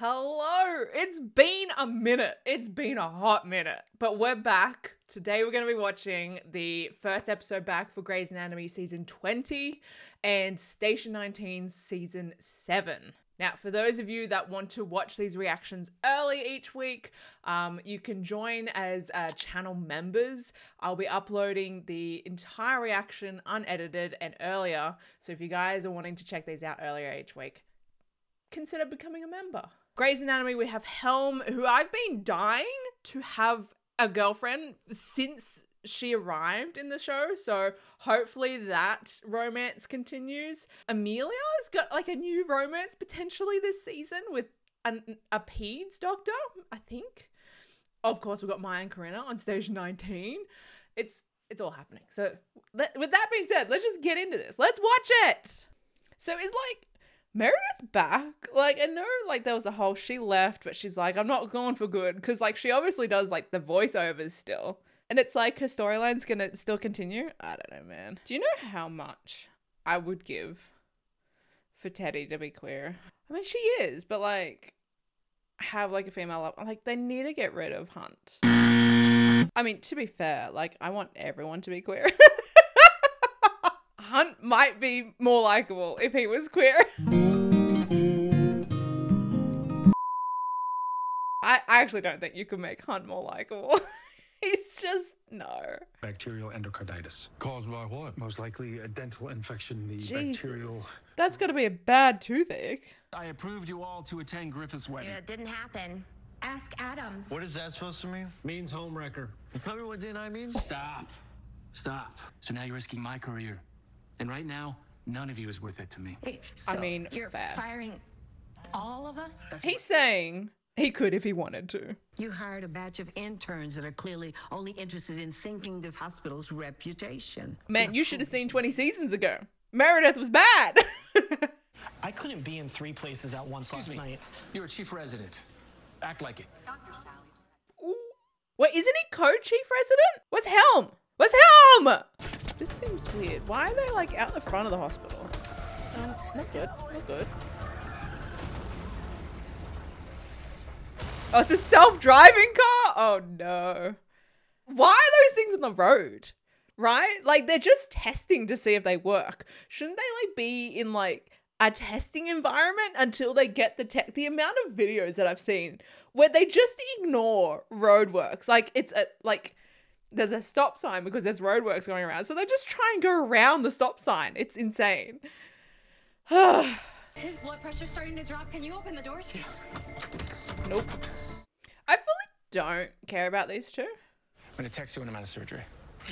Hello! It's been a minute. It's been a hot minute. But we're back. Today we're going to be watching the first episode back for Grey's Anatomy season 20 and Station 19 season 7. Now, for those of you that want to watch these reactions early each week, um, you can join as uh, channel members. I'll be uploading the entire reaction unedited and earlier. So if you guys are wanting to check these out earlier each week, consider becoming a member. Grey's Anatomy, we have Helm, who I've been dying to have a girlfriend since she arrived in the show. So hopefully that romance continues. Amelia's got like a new romance potentially this season with an, a peds doctor, I think. Of course, we've got Maya and Carina on stage 19. It's it's all happening. So let, with that being said, let's just get into this. Let's watch it. So is like Meredith back? Like, I know, like, there was a whole she left, but she's like, I'm not going for good. Because, like, she obviously does, like, the voiceovers still. And it's like her storyline's gonna still continue. I don't know, man. Do you know how much I would give for Teddy to be queer? I mean, she is, but, like, have, like, a female up. Like, they need to get rid of Hunt. I mean, to be fair, like, I want everyone to be queer. Hunt might be more likable if he was queer. I, I actually don't think you can make Hunt more likable. He's just no. Bacterial endocarditis. Caused by what? Most likely a dental infection. The Jesus. bacterial. That's got to be a bad toothache. I approved you all to attend Griffith's wedding. Yeah, it didn't happen. Ask Adams. What is that supposed to mean? Means homewrecker. Tell me what D9 means. Stop. Stop. So now you're risking my career. And right now, none of you is worth it to me. Wait, I mean, you're fair. firing all of us? He's saying he could if he wanted to. You hired a batch of interns that are clearly only interested in sinking this hospital's reputation. Man, you should have seen 20 seasons ago. Meredith was bad. I couldn't be in three places at once Excuse last me. night. You're a chief resident. Act like it. Ooh. Wait, isn't he co-chief resident? Where's Helm? Where's Helm? This seems weird. Why are they like out the front of the hospital? Um, not good. Not good. Oh, it's a self-driving car? Oh no. Why are those things on the road? Right? Like they're just testing to see if they work. Shouldn't they like be in like a testing environment until they get the tech? The amount of videos that I've seen where they just ignore roadworks. Like it's a like there's a stop sign because there's roadworks going around. So they just try and go around the stop sign. It's insane. His blood pressure's starting to drop. Can you open the doors? Nope. I fully don't care about these two. I'm gonna text you when I'm out of surgery.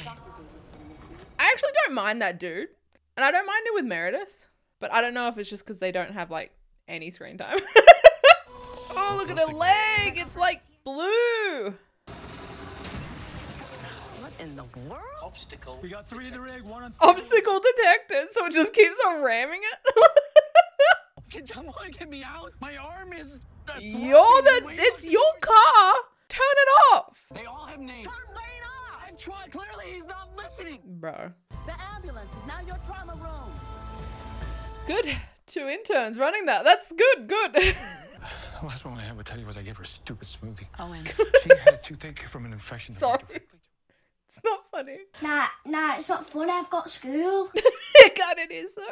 I actually don't mind that dude. And I don't mind it with Meredith. But I don't know if it's just because they don't have like any screen time. oh, look at her leg. It's like blue. What in the world? Obstacle. We got three in the rig, one on Obstacle detected. So it just keeps on ramming it. Can someone get me out? My arm is. Uh, You're the. It's your car. Turn it off. They all have names. Turn Lane off! I've tried. Clearly, he's not listening. Bro. The ambulance is now your trauma room. Good. Two interns running that. That's good. Good. The last moment I had with Teddy was I gave her a stupid smoothie. Owen. She had a toothache from an infection. Sorry. it's not funny. Nah, nah, it's not funny. I've got school. God, it is though.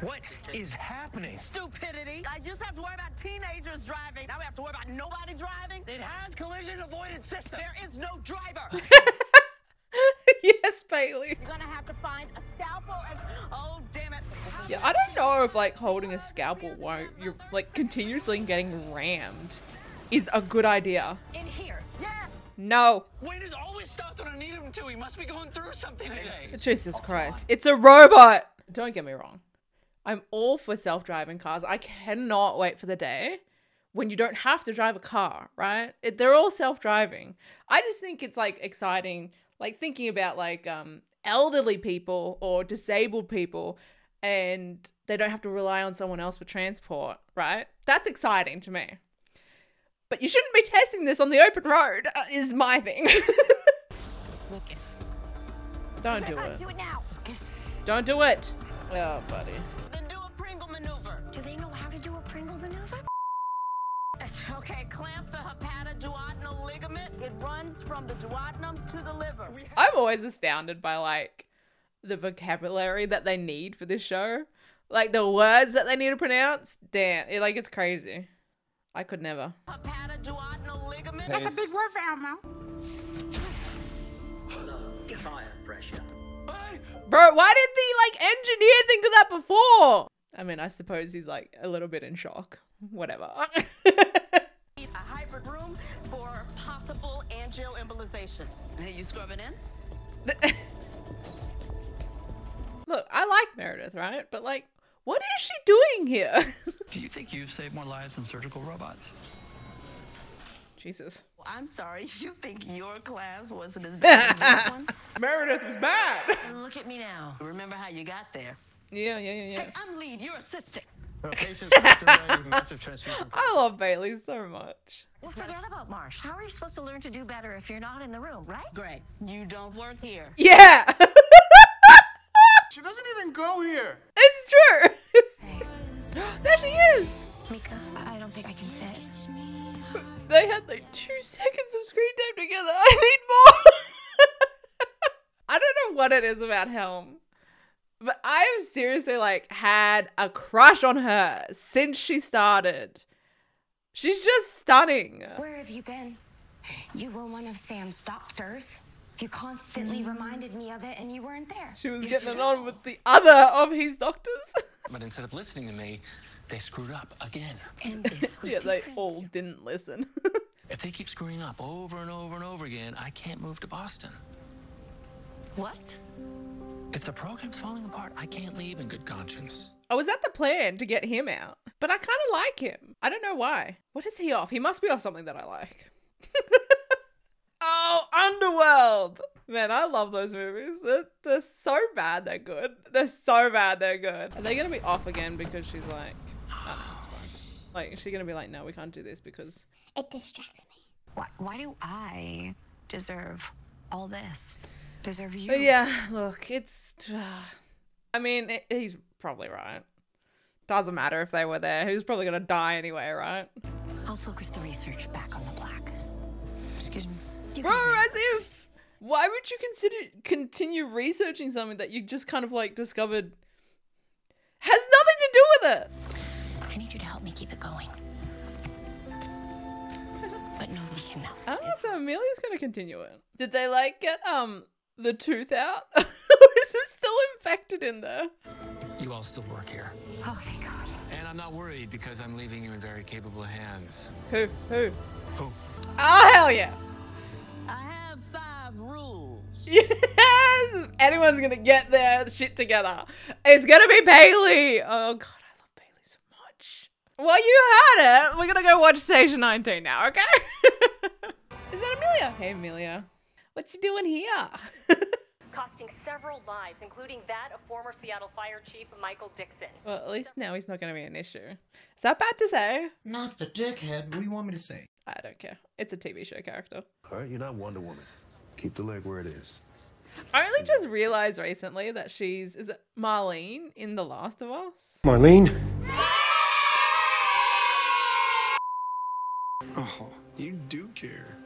What is happening? Stupidity. I used to have to worry about teenagers driving. Now we have to worry about nobody driving. It has collision avoidance system. There is no driver. yes, Bailey. You're gonna have to find a scalpel and oh damn it. Yeah, I don't know if like holding a scalpel while you're like continuously getting rammed is a good idea. In here. Yeah. No. Wayne is always stopped when I need him to. He must be going through something today. Jesus Christ. It's a robot. Don't get me wrong. I'm all for self driving cars. I cannot wait for the day when you don't have to drive a car, right? It, they're all self driving. I just think it's like exciting, like thinking about like um, elderly people or disabled people and they don't have to rely on someone else for transport, right? That's exciting to me. But you shouldn't be testing this on the open road, uh, is my thing. Lucas. don't do it. do it now. Lucas. Don't do it. Oh, buddy. From the duodenum to the liver. I'm always astounded by like the vocabulary that they need for this show. Like the words that they need to pronounce. Damn, it, like it's crazy. I could never. Ligament. That's a big word for Elmo. Fire pressure. Bro, why did the like engineer think of that before? I mean, I suppose he's like a little bit in shock. Whatever. Need a hybrid room for possible angioembolization. Hey, you scrubbing in? Look, I like Meredith, right? But like, what is she doing here? Do you think you've saved more lives than surgical robots? Jesus. I'm sorry, you think your class wasn't as bad as this one? Meredith was bad. Look at me now. Remember how you got there? Yeah, yeah, yeah, yeah. Hey, I'm lead, you're assistant. Her patients passed away with massive transfusion. I love Bailey so much. Well, forget about Marsh. How are you supposed to learn to do better if you're not in the room, right? Greg, You don't work here. Yeah, She doesn't even go here. it's true. Hey, there she is. Mika, I I don't think I can sit. They had like two seconds of screen time together. I need more. I don't know what it is about Helm, but I've seriously like had a crush on her since she started. She's just stunning. Where have you been? You were one of Sam's doctors. You constantly mm. reminded me of it, and you weren't there. She was getting it on with the other of his doctors. But instead of listening to me, they screwed up again. And this was yeah, they all didn't listen. If they keep screwing up over and over and over again, I can't move to Boston. What? If the program's falling apart, I can't leave in good conscience. I was at the plan to get him out, but I kind of like him. I don't know why. What is he off? He must be off something that I like. oh, Underworld! Man, I love those movies. They're, they're so bad they're good. They're so bad they're good. Are they gonna be off again because she's like, oh no, it's fine. Like, is she gonna be like, no, we can't do this because It distracts me. Why, why do I deserve all this? Deserve you? Yeah, look, it's. I mean, it, he's probably right. Doesn't matter if they were there. He was probably gonna die anyway, right? I'll focus the research back on the plaque. Excuse me. You Bro, as if. Why would you consider continue researching something that you just kind of like discovered has nothing to do with it? I need you to help me keep it going. but nobody can know. Oh, so Amelia's gonna continue it. Did they like get um the tooth out, or is it still infected in there? You all still work here. Oh, thank God. And I'm not worried because I'm leaving you in very capable hands. Who? Who? Who? Oh hell yeah! I have five rules. Yes! If anyone's gonna get their shit together, it's gonna be Bailey. Oh god, I love Bailey so much. Well, you heard it. We're gonna go watch Station 19 now, okay? Is that Amelia? Hey, Amelia. What you doing here? costing several lives, including that of former Seattle Fire Chief Michael Dixon. well, at least now he's not gonna be an issue. Is that bad to say? Not the dickhead. What do you want me to say? I don't care. It's a TV show character. All right, you're not Wonder Woman. Keep the leg where it is. I only just realized recently that she's is it Marlene in The Last of Us? Marlene? Oh, you do care.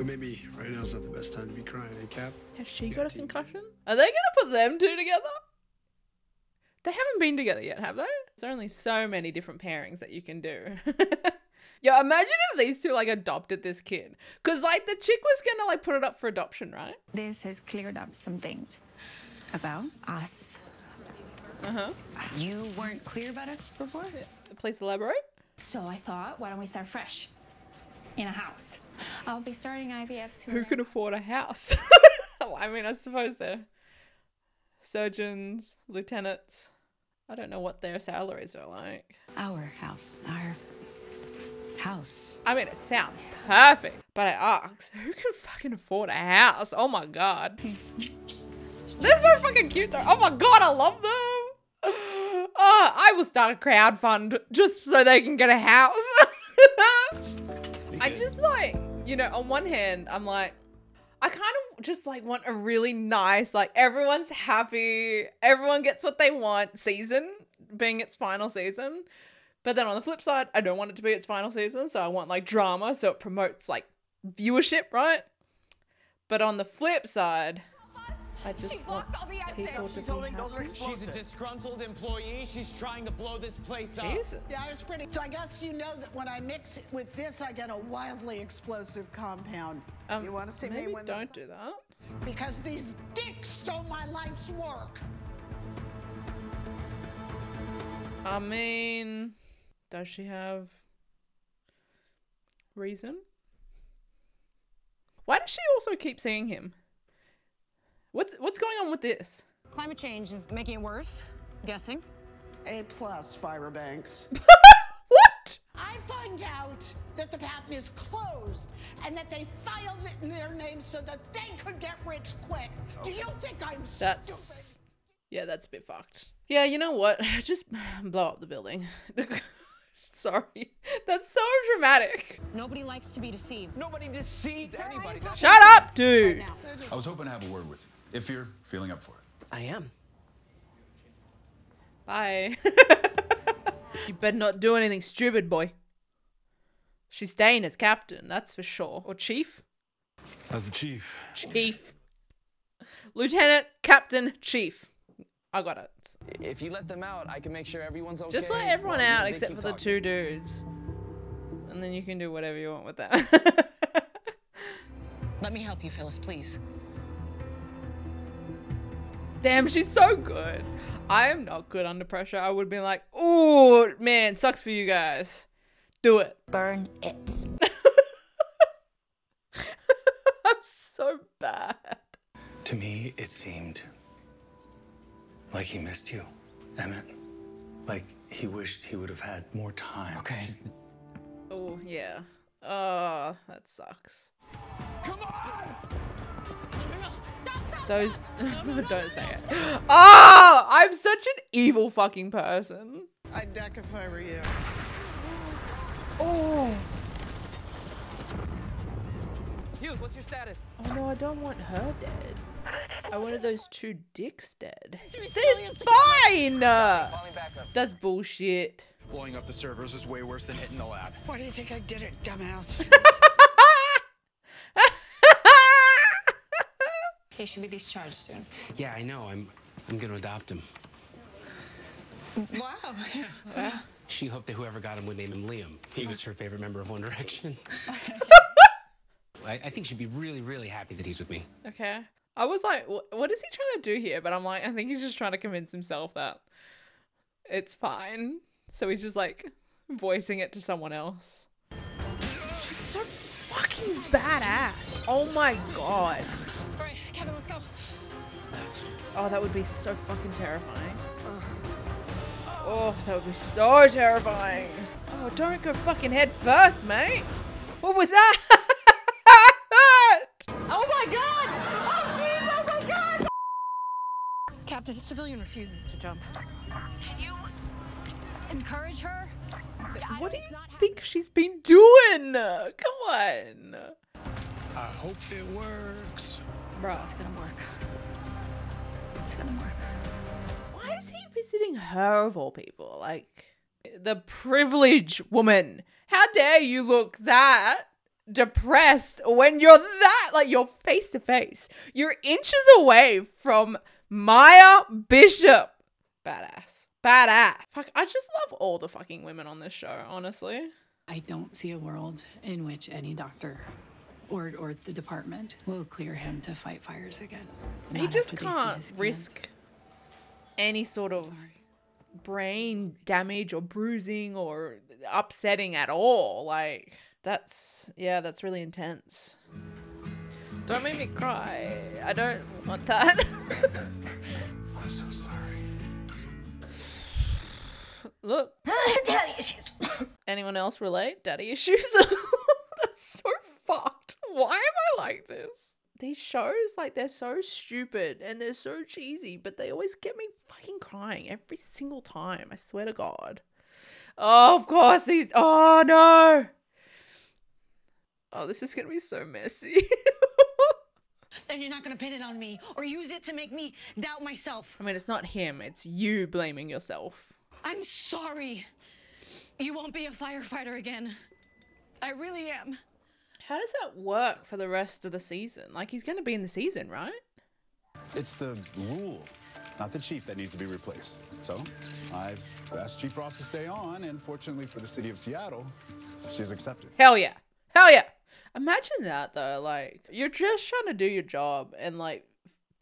But maybe right now's not the best time to be crying, eh, Cap? Has she got a concussion? Are they gonna put them two together? They haven't been together yet, have they? There's only so many different pairings that you can do. Yo, imagine if these two like adopted this kid. Cause like the chick was gonna like put it up for adoption, right? This has cleared up some things about us. Uh-huh. You weren't clear about us before? Please elaborate. So I thought, why don't we start fresh? In a house. I'll be starting IVF soon. Who can afford a house? I mean, I suppose they're surgeons, lieutenants. I don't know what their salaries are like. Our house. Our house. I mean, it sounds perfect, but I ask, who can fucking afford a house? Oh my god. They're so fucking cute though. Oh my god, I love them. Oh, I will start a crowd fund just so they can get a house. I just like, you know, on one hand, I'm like, I kind of just like want a really nice, like everyone's happy, everyone gets what they want season, being its final season. But then on the flip side, I don't want it to be its final season, so I want like drama, so it promotes like viewership, right? But on the flip side, I just want people to be happy. She's a disgruntled employee. She's trying to blow this place up. Jesus. Yeah, I was pretty. So I guess you know that when I mix it with this, I get a wildly explosive compound. Um, you want to see me maybe when don't do that. Because these dicks stole my life's work. I mean, does she have reason? Why does she also keep seeing him? What's what's going on with this? Climate change is making it worse, I'm guessing. A plus, Firebanks. what? I find out that the patent is closed and that they filed it in their name so that they could get rich quick. Do you think I'm That's yeah, that's a bit fucked. Yeah, you know what? Just blow up the building. Sorry, that's so dramatic. Nobody likes to be deceived. Nobody deceived anybody. That's Shut up, dude. I was hoping to have a word with you, if you're feeling up for it. I am. Bye. you better not do anything stupid, boy. She's staying as captain, that's for sure. Or chief? As the chief. Chief. Lieutenant, captain, chief. I got it. If you let them out, I can make sure everyone's okay. Just let everyone while out except keep for the talking. two dudes. And then you can do whatever you want with that. Let me help you, Phyllis, please. Damn, she's so good. I am not good under pressure. I would be like, ooh, man, sucks for you guys. Do it. Burn it. I'm so bad. To me, it seemed like he missed you, Emmett. Like he wished he would have had more time. Okay. Oh, yeah. Oh, that sucks. Come on! Stop, stop, Those. Don't say it. Oh, I'm such an evil fucking person. I'd duck if I were you. Oh. Hughes, what's your status? Oh no, I don't want her dead. I wanted those two dicks dead. They're fine! That's bullshit. Blowing up the servers is way worse than hitting the lab. Why do you think I did it, dumbass? He should be discharged soon. Yeah, I know. I'm I'm gonna adopt him. Wow. She hoped that whoever got him would name him Liam. He was her favorite member of One Direction. I, I think she'd be really, really happy that he's with me. Okay. I was like, what is he trying to do here? But I'm like, I think he's just trying to convince himself that it's fine. So he's just like voicing it to someone else. She's so fucking badass. Oh my god. Oh, that would be so fucking terrifying. Oh, that would be so terrifying. Oh, don't go fucking head first, mate. What was that? Oh my god! Oh jeez, oh my god! Captain, civilian refuses to jump. Can you encourage her? What do you think she's been doing? Come on. I hope it works. Bruh. It's gonna work. It's gonna work. Why is he visiting her of all people? Like, the privileged woman. How dare you look that depressed when you're that, like, you're face to face. You're inches away from Maya Bishop. Badass. Badass. Fuck, I just love all the fucking women on this show, honestly. I don't see a world in which any doctor or, or the department will clear him to fight fires again. he just after they see can't risk any sort of brain damage or bruising or upsetting at all. Like that's yeah, that's really intense. Don't make me cry. I don't want that. I'm so sorry. Look. Daddy issues. Anyone else relate? Daddy issues? That's so fucked. Why am I like this? These shows, like, they're so stupid and they're so cheesy, but they always get me fucking crying every single time. I swear to God. Oh, of course, these. Oh, no. Oh, this is gonna be so messy. And you're not gonna pin it on me or use it to make me doubt myself. I mean, it's not him, it's you blaming yourself. I'm sorry. You won't be a firefighter again. I really am. How does that work for the rest of the season? Like he's going to be in the season, right? It's the rule, not the chief, that needs to be replaced. So I've asked Chief Ross to stay on, and fortunately for the city of Seattle, she's accepted. Hell yeah. Hell yeah. Imagine that though. Like you're just trying to do your job and like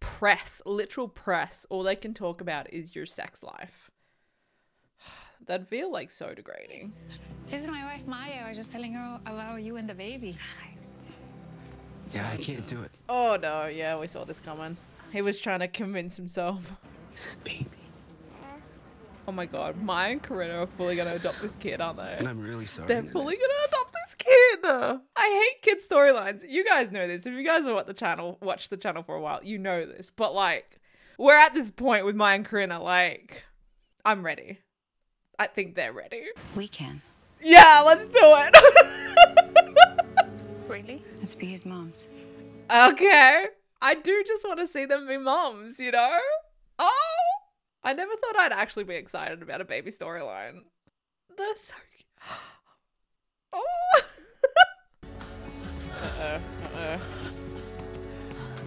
press, literal press, all they can talk about is your sex life. That'd feel like so degrading. This is my wife Maya. I was just telling her about you and the baby. Yeah, I can't do it. Oh no, yeah, we saw this coming. He was trying to convince himself. He said baby. Oh my god, Maya and Carina are fully gonna adopt this kid, aren't they? And I'm really sorry. They're fully gonna adopt this kid. I hate kid storylines. You guys know this. If you guys have watched the channel, watched the channel for a while, you know this. But like, we're at this point with Maya and Carina. Like, I'm ready. I think they're ready. We can. Yeah, let's do it. Really? Let's be his moms. okay. I do just want to see them be moms, you know? Oh! I never thought I'd actually be excited about a baby storyline. They're so cute. Oh! uh-oh, uh-oh.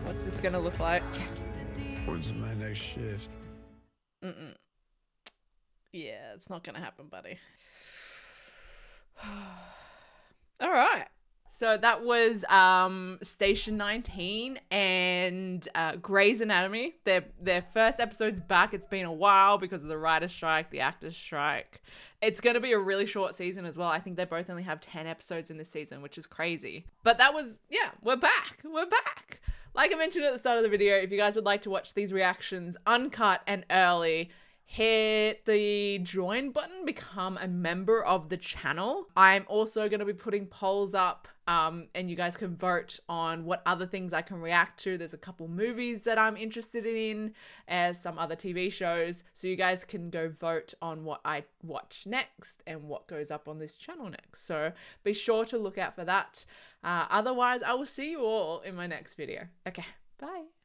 What's this gonna look like? When's my next shift? Mm-mm. Yeah, it's not gonna happen, buddy. All right. So that was um, Station 19 and uh, Grey's Anatomy. Their their first episode's back. It's been a while because of the writer's strike, the actor's strike. It's going to be a really short season as well. I think they both only have 10 episodes in this season, which is crazy. But that was, yeah, we're back. We're back. Like I mentioned at the start of the video, if you guys would like to watch these reactions uncut and early, hit the join button, become a member of the channel. I'm also going to be putting polls up um, and you guys can vote on what other things I can react to. There's a couple movies that I'm interested in, as some other TV shows. So you guys can go vote on what I watch next and what goes up on this channel next. So be sure to look out for that. Uh, otherwise, I will see you all in my next video. Okay, bye.